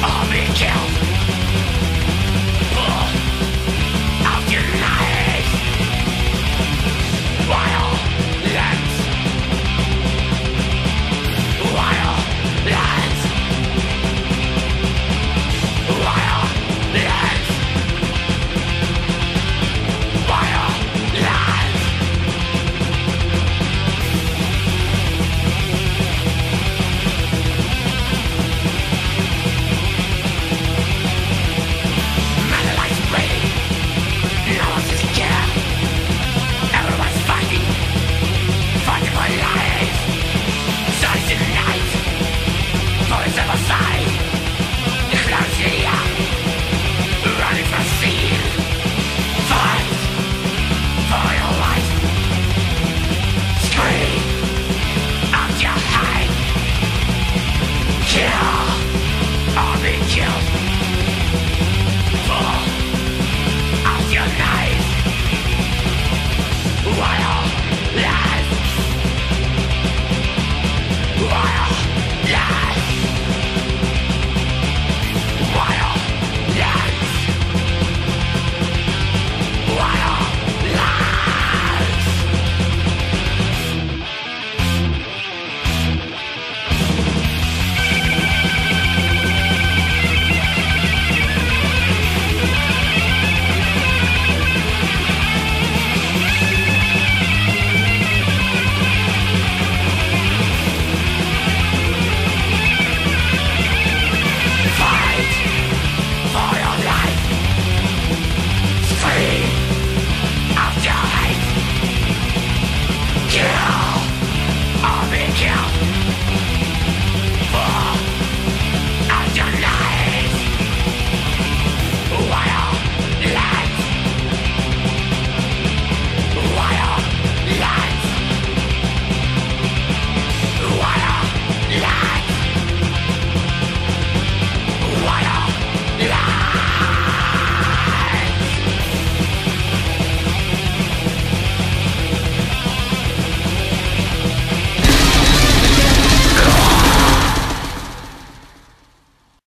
I'll be killed.